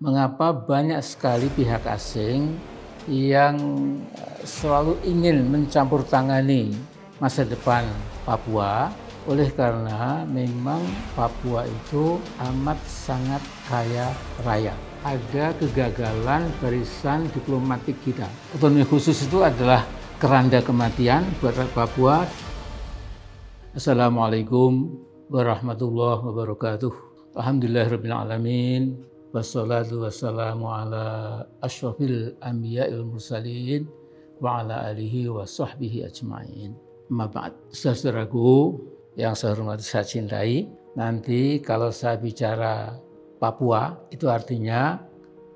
mengapa banyak sekali pihak asing yang eh, selalu ingin mencampur tangani masa depan Papua oleh karena memang Papua itu amat sangat kaya raya. Ada kegagalan barisan diplomatik kita. Otonomi khusus itu adalah keranda kematian buat Papua. Assalamualaikum warahmatullahi wabarakatuh. Alhamdulillahirrahmanirrahim. Wassalatu wassalamu ala ashrafil anbiya'il mursalin wa ala alihi wa sahbihi ajma'in. Mabad, saudaraku yang saya hormati saya cintai, nanti kalau saya bicara Papua itu artinya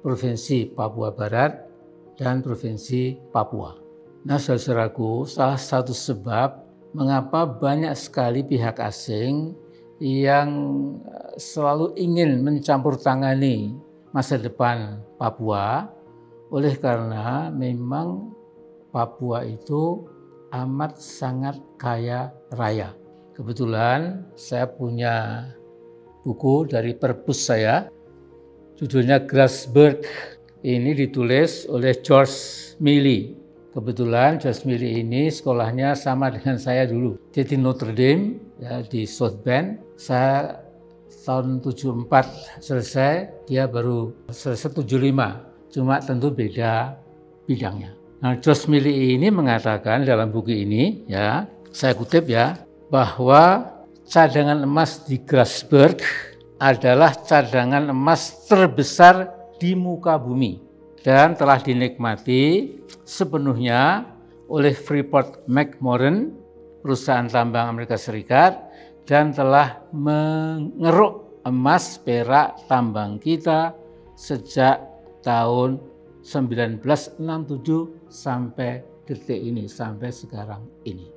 Provinsi Papua Barat dan Provinsi Papua. Nah saudaraku, salah satu sebab mengapa banyak sekali pihak asing yang eh, selalu ingin mencampur tangani masa depan Papua oleh karena memang Papua itu amat sangat kaya raya. Kebetulan saya punya buku dari perpus saya, judulnya Grassberg. Ini ditulis oleh George Milley Kebetulan George Milley ini sekolahnya sama dengan saya dulu. Jadi Notre Dame ya, di South Bend. Saya tahun 74 selesai, dia baru selesai 75. Cuma tentu beda bidangnya. Nah, George Milley ini mengatakan dalam buku ini, ya, saya kutip ya, bahwa cadangan emas di Grasberg adalah cadangan emas terbesar di muka bumi dan telah dinikmati sepenuhnya oleh Freeport McMoran, perusahaan tambang Amerika Serikat, dan telah mengeruk emas perak tambang kita sejak tahun 1967 sampai detik ini, sampai sekarang ini.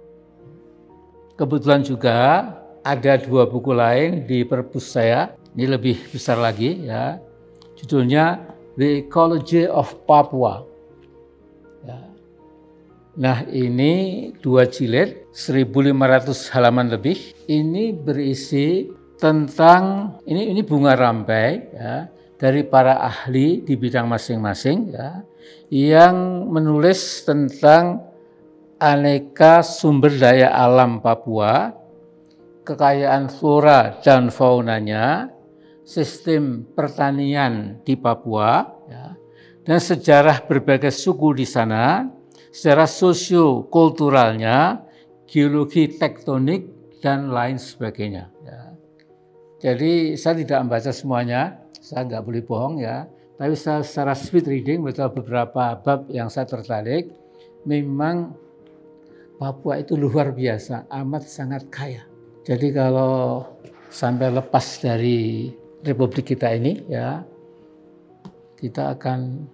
Kebetulan juga ada dua buku lain di perpus saya, ini lebih besar lagi ya. Judulnya The Ecology of Papua. Ya. Nah ini dua jilid, 1500 halaman lebih. Ini berisi tentang, ini ini bunga rampai ya, dari para ahli di bidang masing-masing ya, yang menulis tentang aneka sumber daya alam Papua, kekayaan flora dan faunanya, sistem pertanian di Papua ya, dan sejarah berbagai suku di sana, secara sosio-kulturalnya, geologi tektonik, dan lain sebagainya. Ya. Jadi saya tidak membaca semuanya, saya nggak boleh bohong ya, tapi saya secara speed reading betul beberapa bab yang saya tertarik, memang Papua itu luar biasa, amat sangat kaya. Jadi kalau sampai lepas dari republik kita ini ya kita akan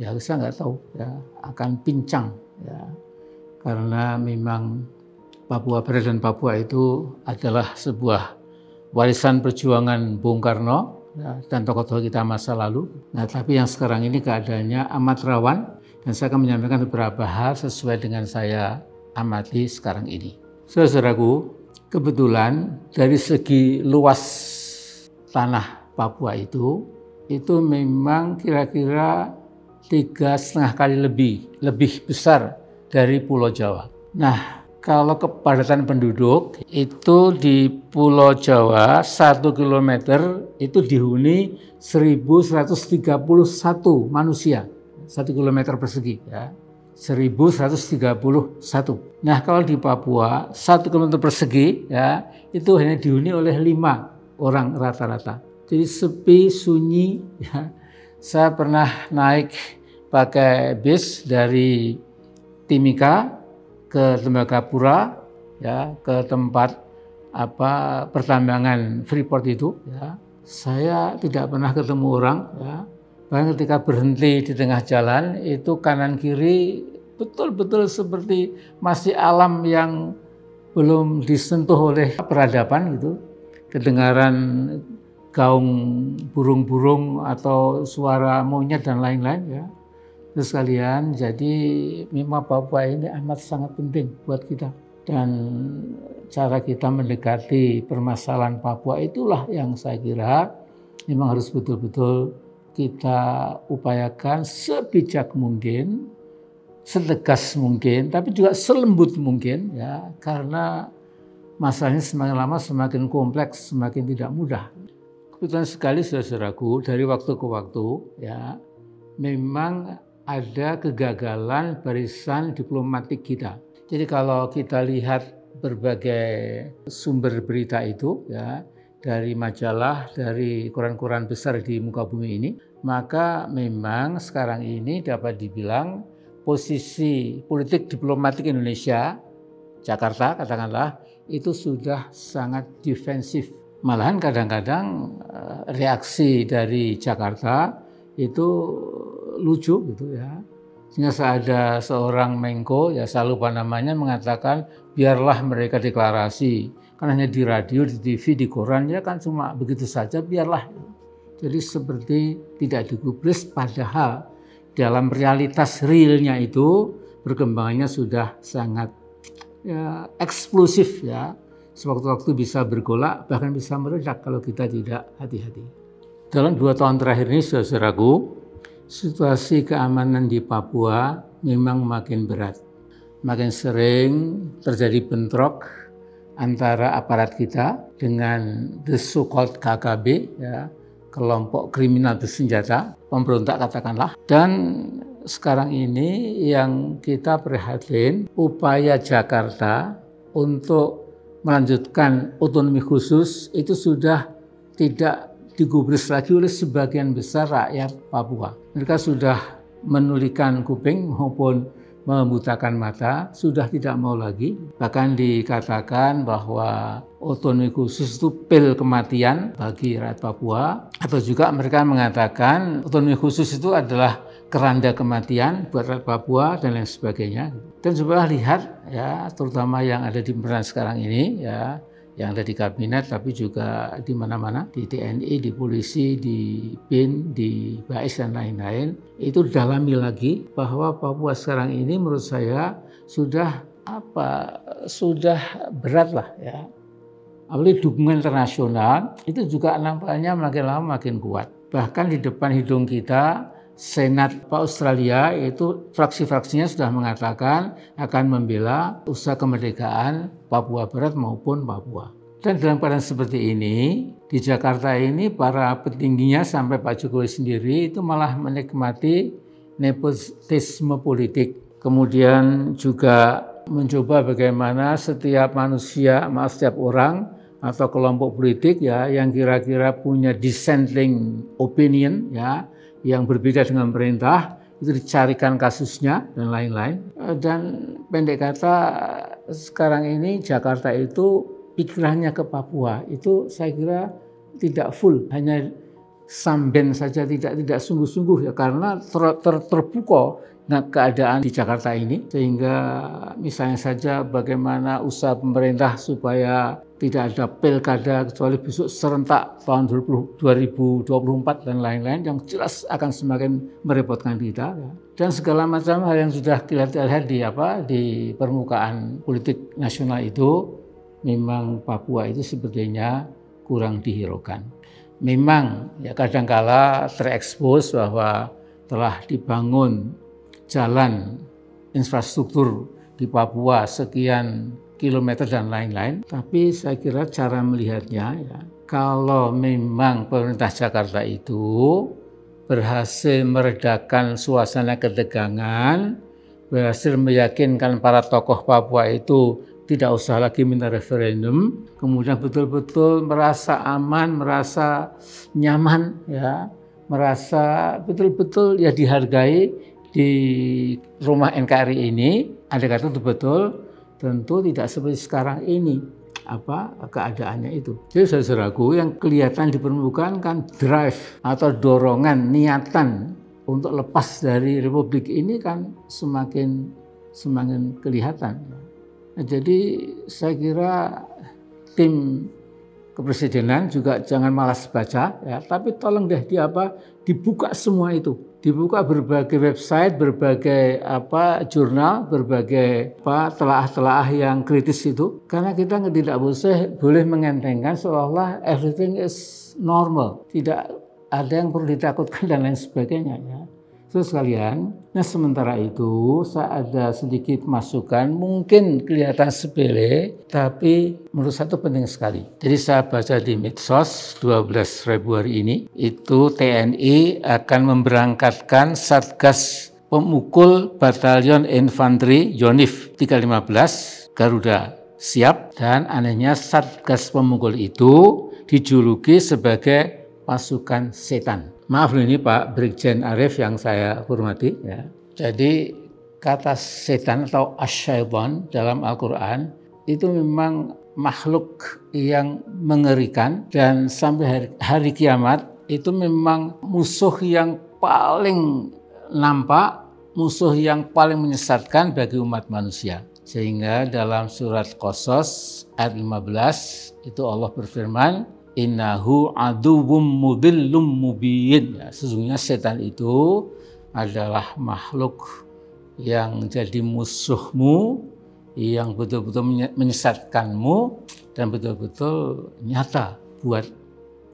ya saya nggak tahu ya akan pincang ya karena memang Papua Barat dan Papua itu adalah sebuah warisan perjuangan Bung Karno ya, dan tokoh-tokoh kita masa lalu. Nah, tapi yang sekarang ini keadaannya amat rawan dan saya akan menyampaikan beberapa hal sesuai dengan saya amati sekarang ini. Saudaraku, kebetulan dari segi luas tanah Papua itu itu memang kira-kira tiga setengah kali lebih lebih besar dari Pulau Jawa. Nah, kalau kepadatan penduduk itu di Pulau Jawa satu kilometer itu dihuni 1131 manusia satu kilometer persegi ya. 1131. Nah kalau di Papua satu kilometer persegi ya itu hanya dihuni oleh lima orang rata-rata. Jadi sepi, sunyi. Ya. Saya pernah naik pakai bis dari Timika ke Tembagapura, ya, ke tempat apa pertambangan Freeport itu. Ya. Saya tidak pernah ketemu orang. Ya. Bahkan ketika berhenti di tengah jalan itu kanan kiri betul-betul seperti masih alam yang belum disentuh oleh peradaban gitu kedengaran gaung burung-burung atau suara monyet dan lain-lain ya. Terus kalian, jadi memang Papua ini amat sangat penting buat kita. Dan cara kita mendekati permasalahan Papua itulah yang saya kira memang harus betul-betul kita upayakan sebijak mungkin, setegas mungkin, tapi juga selembut mungkin ya, karena masalahnya semakin lama semakin kompleks, semakin tidak mudah. Kebetulan sekali saudaraku dari waktu ke waktu ya memang ada kegagalan barisan diplomatik kita. Jadi kalau kita lihat berbagai sumber berita itu ya dari majalah, dari koran-koran besar di muka bumi ini, maka memang sekarang ini dapat dibilang posisi politik diplomatik Indonesia, Jakarta katakanlah, itu sudah sangat defensif. Malahan kadang-kadang eh, reaksi dari Jakarta itu lucu gitu ya. Sehingga ada seorang Mengko, ya saya lupa namanya, mengatakan biarlah mereka deklarasi. Karena hanya di radio, di TV, di koran, ya kan cuma begitu saja, biarlah. Jadi seperti tidak digubris, padahal dalam realitas realnya itu perkembangannya sudah sangat ya, eksplosif ya. Sewaktu-waktu bisa bergolak, bahkan bisa meledak kalau kita tidak hati-hati. Dalam dua tahun terakhir ini, saudaraku, situasi keamanan di Papua memang makin berat. Makin sering terjadi bentrok antara aparat kita dengan the so-called KKB, ya, kelompok kriminal bersenjata, pemberontak katakanlah. Dan sekarang ini yang kita prihatin upaya Jakarta untuk melanjutkan otonomi khusus itu sudah tidak digubris lagi oleh sebagian besar rakyat Papua. Mereka sudah menulikan kuping maupun membutakan mata, sudah tidak mau lagi. Bahkan dikatakan bahwa otonomi khusus itu pil kematian bagi rakyat Papua. Atau juga mereka mengatakan otonomi khusus itu adalah keranda kematian buat rakyat Papua dan lain sebagainya. Dan coba lihat ya, terutama yang ada di pemerintahan sekarang ini ya, yang ada di kabinet tapi juga di mana-mana di TNI, di polisi, di BIN, di BAIS dan lain-lain. Itu dalami lagi bahwa Papua sekarang ini menurut saya sudah apa sudah berat lah ya. Apalagi dukungan internasional itu juga nampaknya makin lama makin kuat. Bahkan di depan hidung kita Senat Pak Australia itu fraksi-fraksinya sudah mengatakan akan membela usaha kemerdekaan Papua Barat maupun Papua. Dan dalam keadaan seperti ini, di Jakarta ini para petingginya sampai Pak Jokowi sendiri itu malah menikmati nepotisme politik. Kemudian juga mencoba bagaimana setiap manusia, maaf setiap orang atau kelompok politik ya yang kira-kira punya dissenting opinion ya yang berbeda dengan pemerintah itu dicarikan kasusnya dan lain-lain. Dan pendek kata sekarang ini Jakarta itu pikirannya ke Papua itu saya kira tidak full, hanya samben saja tidak tidak sungguh-sungguh ya karena ter, ter, terpukau nah, keadaan di Jakarta ini sehingga misalnya saja bagaimana usaha pemerintah supaya tidak ada pilkada kecuali besok serentak tahun 2024 dan lain-lain yang jelas akan semakin merepotkan kita ya. dan segala macam hal yang sudah kita lihat di apa di permukaan politik nasional itu memang Papua itu sepertinya kurang dihiraukan. Memang ya kadangkala terekspos bahwa telah dibangun jalan infrastruktur di Papua sekian kilometer dan lain-lain. Tapi saya kira cara melihatnya ya, kalau memang pemerintah Jakarta itu berhasil meredakan suasana ketegangan, berhasil meyakinkan para tokoh Papua itu tidak usah lagi minta referendum, kemudian betul-betul merasa aman, merasa nyaman, ya, merasa betul-betul ya dihargai di rumah NKRI ini. Ada kata betul-betul tentu tidak seperti sekarang ini apa keadaannya itu. Jadi saudaraku yang kelihatan di permukaan kan drive atau dorongan niatan untuk lepas dari republik ini kan semakin semakin kelihatan. Jadi saya kira tim kepresidenan juga jangan malas baca ya, tapi tolong deh di apa dibuka semua itu. Dibuka berbagai website, berbagai apa jurnal, berbagai apa telah-telah yang kritis itu. Karena kita tidak boleh boleh mengentengkan seolah-olah everything is normal, tidak ada yang perlu ditakutkan dan lain sebagainya ya. Terus sekalian, nah sementara itu saat ada sedikit masukan mungkin kelihatan sepele, tapi menurut saya itu penting sekali. Jadi saya baca di medsos 12 Februari ini, itu TNI akan memberangkatkan Satgas Pemukul Batalion Infanteri Yonif 315 Garuda siap dan anehnya Satgas Pemukul itu dijuluki sebagai pasukan setan. Maaf ini Pak Brigjen Arif yang saya hormati ya. Jadi kata setan atau asyaiton dalam Al-Quran itu memang makhluk yang mengerikan dan sampai hari, hari kiamat itu memang musuh yang paling nampak, musuh yang paling menyesatkan bagi umat manusia. Sehingga dalam surat Qasas ayat 15 itu Allah berfirman, innahu aduwwum mudillum mubin. Ya, sesungguhnya setan itu adalah makhluk yang jadi musuhmu, yang betul-betul menyesatkanmu dan betul-betul nyata buat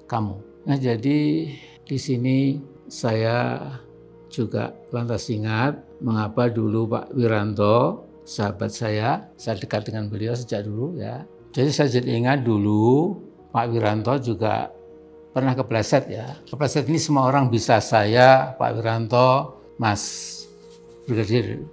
kamu. Nah, jadi di sini saya juga lantas ingat mengapa dulu Pak Wiranto, sahabat saya, saya dekat dengan beliau sejak dulu ya. Jadi saya jadi ingat dulu Pak Wiranto juga pernah kepleset ya. Kepleset ini semua orang bisa saya, Pak Wiranto, Mas Brigadir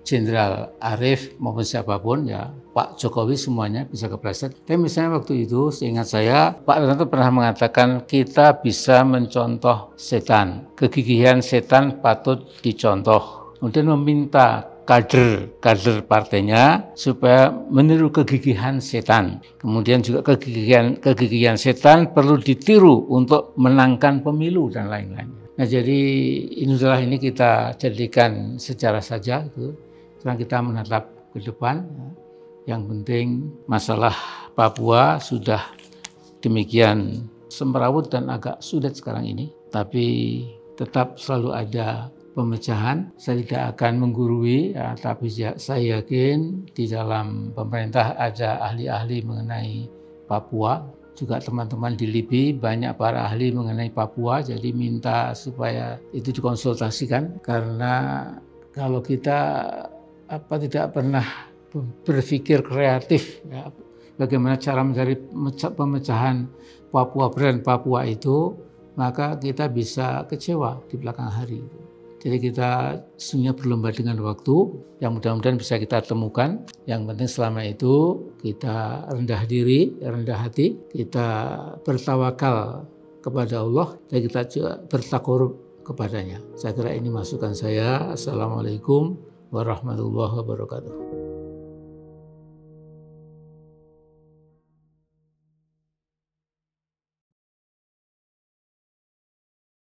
Jenderal Arif maupun siapa pun ya Pak Jokowi semuanya bisa kepleset. Tapi misalnya waktu itu seingat saya Pak Wiranto pernah mengatakan kita bisa mencontoh setan. Kegigihan setan patut dicontoh. Kemudian meminta kader kader partainya supaya meniru kegigihan setan. Kemudian juga kegigihan kegigihan setan perlu ditiru untuk menangkan pemilu dan lain-lain. Nah jadi inilah ini kita jadikan sejarah saja itu. Sekarang kita menatap ke depan. Yang penting masalah Papua sudah demikian semrawut dan agak sulit sekarang ini. Tapi tetap selalu ada pemecahan. Saya tidak akan menggurui, ya, tapi saya yakin di dalam pemerintah ada ahli-ahli mengenai Papua. Juga teman-teman di LIBI banyak para ahli mengenai Papua, jadi minta supaya itu dikonsultasikan. Karena kalau kita apa tidak pernah berpikir kreatif, ya, bagaimana cara mencari pemecahan Papua brand Papua itu, maka kita bisa kecewa di belakang hari. Jadi kita sebenarnya berlomba dengan waktu yang mudah-mudahan bisa kita temukan. Yang penting selama itu kita rendah diri, rendah hati, kita bertawakal kepada Allah dan kita juga bertakorup kepadanya. Saya kira ini masukan saya. Assalamualaikum warahmatullahi wabarakatuh.